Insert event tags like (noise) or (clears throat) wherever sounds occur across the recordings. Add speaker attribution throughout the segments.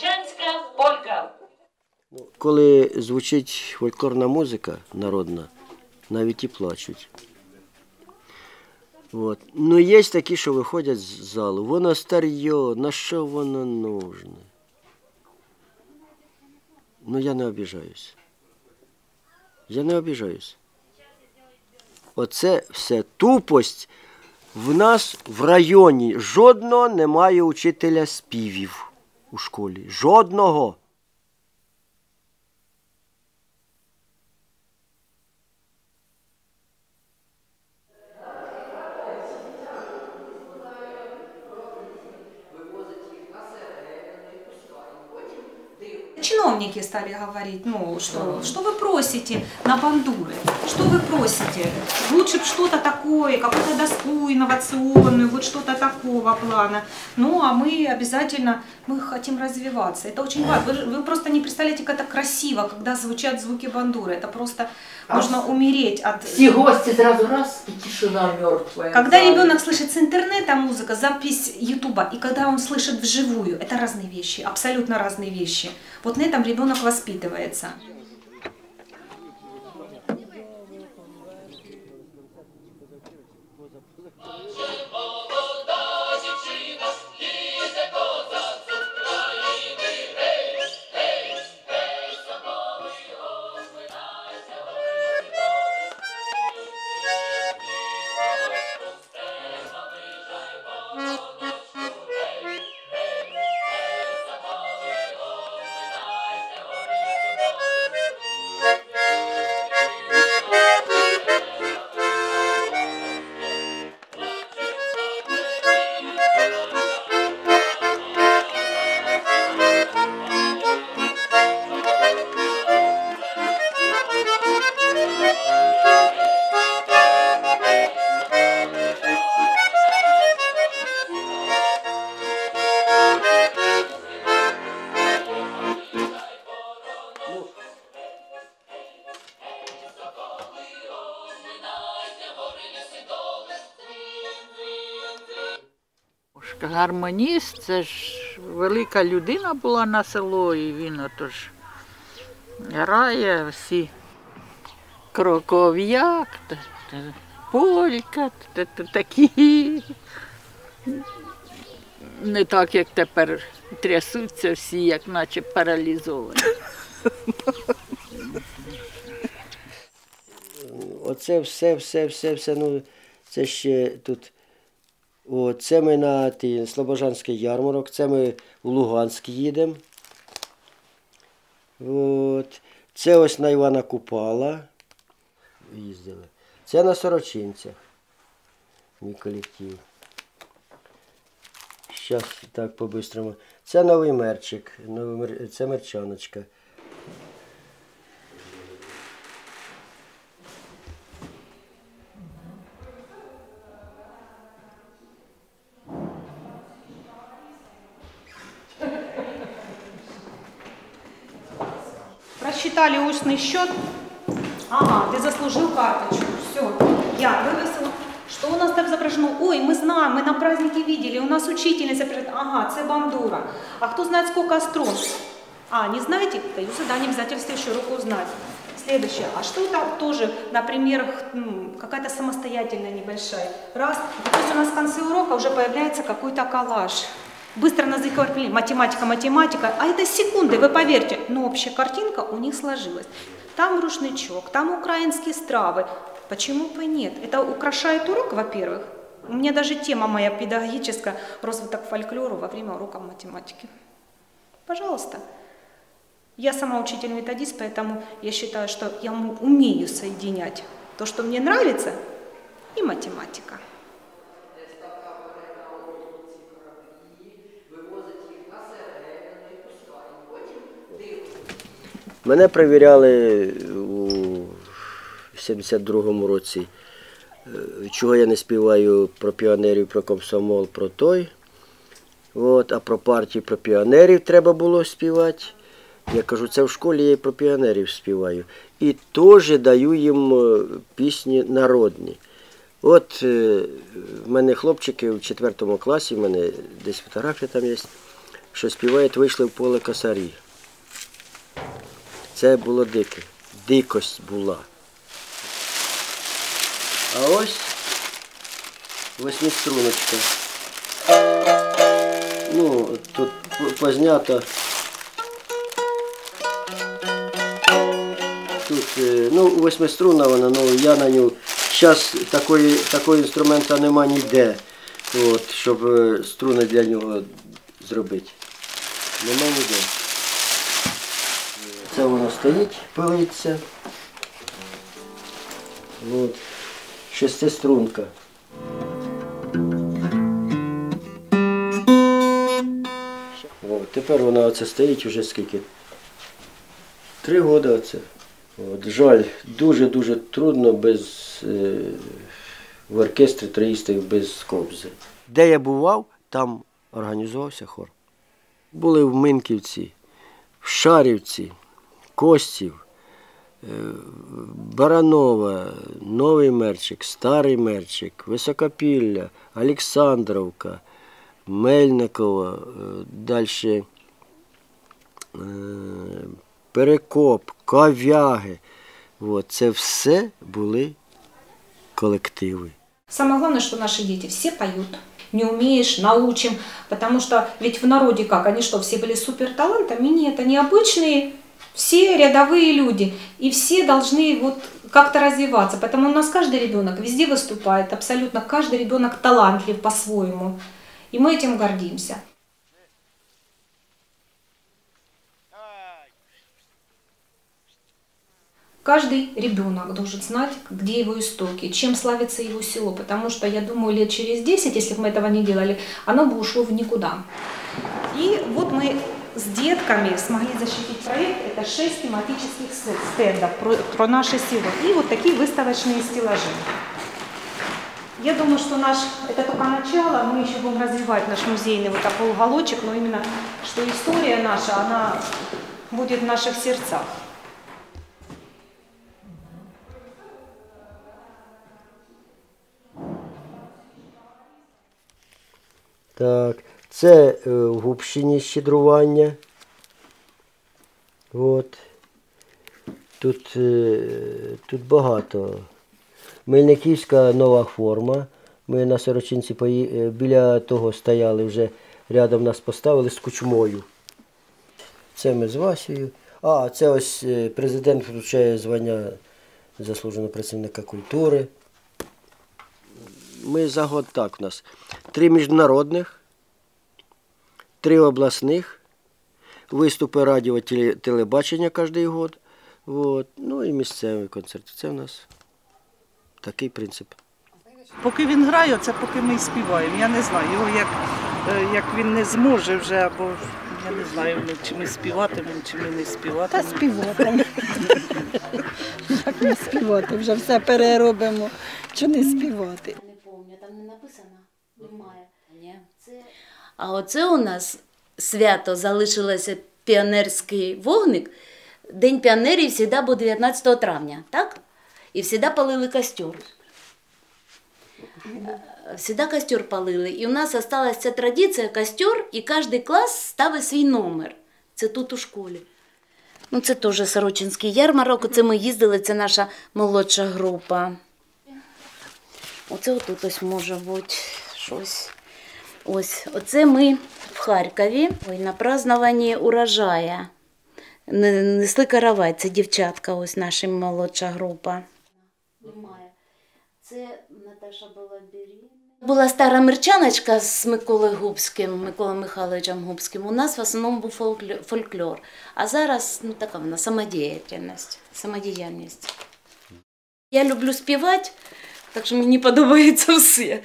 Speaker 1: та полька.
Speaker 2: Коли звучить фольклорна музика народна, навіть і плачуть. От. Ну, є такі, що виходять з залу. Воно старье, на що воно нужне? Ну, я не обіжаюсь. Я не обіжаюсь. Оце все тупость. В нас в районі жодного немає учителя співів у школі. Жодного.
Speaker 3: Чиновники стали говорить, ну, что, что вы просите на бандуры, что вы просите? Лучше бы что-то такое, какую-то доску инновационную, вот что-то такого плана. Ну, а мы обязательно, мы хотим развиваться. Это очень важно. Вы, вы просто не представляете, как это красиво, когда звучат звуки бандуры. Это просто можно умереть от...
Speaker 4: Все гости сразу раз, и тишина мертвая.
Speaker 3: Когда ребенок слышит с интернета музыка, запись Ютуба, и когда он слышит вживую, это разные вещи, абсолютно разные вещи. Вот на этом ребенок воспитывается.
Speaker 4: Гармоніст, це ж велика людина була на село, і він отож грає всі кроков'як, полька, та- та- такі. Не так, як тепер трясуться всі, як наче паралізовані.
Speaker 2: Оце все, все, все, все. Ну, це ще тут. О, це ми на ті, Слобожанський ярмарок, це ми в Луганськ їдемо. От. Це ось на Івана Купала їздили. Це на Сорочинцях. Мій колектив. Зараз так по-бистрому. Це новий мерчик. Новий. Це мерчаночка.
Speaker 3: Просчитали устный счет. Ага, ты заслужил карточку. Все, я вывесила. Что у нас там изображено? Ой, мы знаем, мы на празднике видели, у нас учительница говорит, ага, це бандура. А кто знает, сколько струн? А, не знаете? Даю задание обязательства еще руку узнать. Следующее. А что там тоже, например, какая-то самостоятельная небольшая? Раз. То есть у нас в конце урока уже появляется какой-то коллаж. Быстро на языке математика, математика, а это секунды, вы поверьте, но общая картинка у них сложилась. Там рушничок, там украинские стравы. Почему бы нет? Это украшает урок, во-первых. У меня даже тема моя педагогическая «Розвиток фольклору во время урока математики». Пожалуйста. Я сама учитель-методист, поэтому я считаю, что я ум- умею соединять то, что мне нравится, и математика.
Speaker 2: Мене перевіряли у 72-му році, е, чого я не співаю про піонерів, про комсомол, про той. От, а про партію, про піонерів треба було співати. Я кажу, це в школі я про піонерів співаю. І теж даю їм е, пісні народні. От е, в мене хлопчики в четвертому класі, в мене десь фотографія там є, що співають, вийшли в поле косарі. Це було дике. Дикость була. А ось восьмиструночка. Ну, тут познято. Тут, е, ну, восьмиструнна вона, ну я на нього. Зараз такої, такого інструмента нема ніде, от, щоб е, струни для нього зробити. Нема ніде. Це воно стоїть, пилиться. От. Шестиструнка. О, тепер вона оце стоїть вже скільки? Три роки оце. От, жаль, дуже-дуже трудно без е, в оркестрі троїстів без кобзи. Де я бував, там організувався хор. Були в Минківці, в Шарівці, Костів, е, Баранова, Новий Мерчик, Старий Мерчик, Високопілля, Олександровка, Мельникова, далі Перекоп, Ковяги. От, це все були колективи.
Speaker 3: Самое главное, что наши дети все поют. Не умеешь, научим. Потому что ведь в народе как? Они что, все были супер талантами? Нет, они обычные, все рядовые люди. И все должны вот как-то развиваться. Поэтому у нас каждый ребенок везде выступает. Абсолютно каждый ребенок талантлив по-своему. И мы этим гордимся. Каждый ребенок должен знать, где его истоки, чем славится его село, потому что, я думаю, лет через 10, если бы мы этого не делали, оно бы ушло в никуда. И вот мы с детками смогли защитить проект. Это шесть тематических стендов про, про наше село. И вот такие выставочные стеллажи. Я думаю, что наш, это только начало, мы еще будем развивать наш музейный вот такой уголочек, но именно, что история наша, она будет в наших сердцах.
Speaker 2: Так, це е, в Губщині щедрування. От. Тут, е, тут багато. Мельниківська нова форма. Ми на Сорочинці е, біля того стояли вже рядом нас поставили з кучмою. Це ми з Васею. А, це ось президент вручає звання заслуженого працівника культури. Ми за год так у нас. Три міжнародних, три обласних, виступи радіо телебачення кожен год. Вот. Ну і місцевий концерт. Це у нас такий принцип.
Speaker 5: Поки він грає, це поки ми й співаємо. Я не знаю, його як, е, як він не зможе вже, або я не знаю, ми, чи ми співатимемо, чи ми не
Speaker 6: Та
Speaker 5: співатимемо.
Speaker 6: Як не співати? Вже все переробимо. Чи не співати?
Speaker 7: Не пам'ятаю, там не написано. Немає. Ні. Це... А оце у нас свято залишилося піонерський вогник. День піонерів завжди був 19 травня, так? І завжди палили костер. Всегда костер палили. І у нас залишилася ця традиція костер, і кожен клас ставить свій номер. Це тут у школі. Ну, це теж Сорочинський ярмарок. Це ми їздили, це наша молодша група. Оце отут ось може бути щось. Ось, оце ми в Харкові ой, на празднуванні урожая. Несли каравай, це дівчатка, ось наша молодша група. Це Наташа була беременна. Була стара мерчаночка з Миколою Губським, Миколою Михайловичем Губським. У нас в основному був фольклор. А зараз ну, така вона самодіяльність. самодіяльність. Я люблю співати, так що мені подобається все.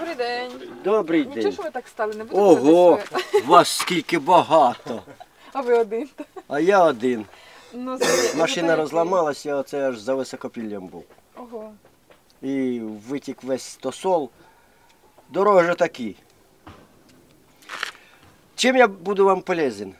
Speaker 8: Добрий день.
Speaker 2: Добрий
Speaker 8: Нічого,
Speaker 2: день.
Speaker 8: що ви так стали, не будете
Speaker 2: Ого, (laughs) вас скільки багато. (laughs)
Speaker 8: А ви один.
Speaker 2: А я один.
Speaker 8: Ну, (clears throat)
Speaker 2: Машина розламалася, я оце аж за високопіллям був.
Speaker 8: Ого.
Speaker 2: І витік весь стосол. Дороги ж такі. Чим я буду вам полезен?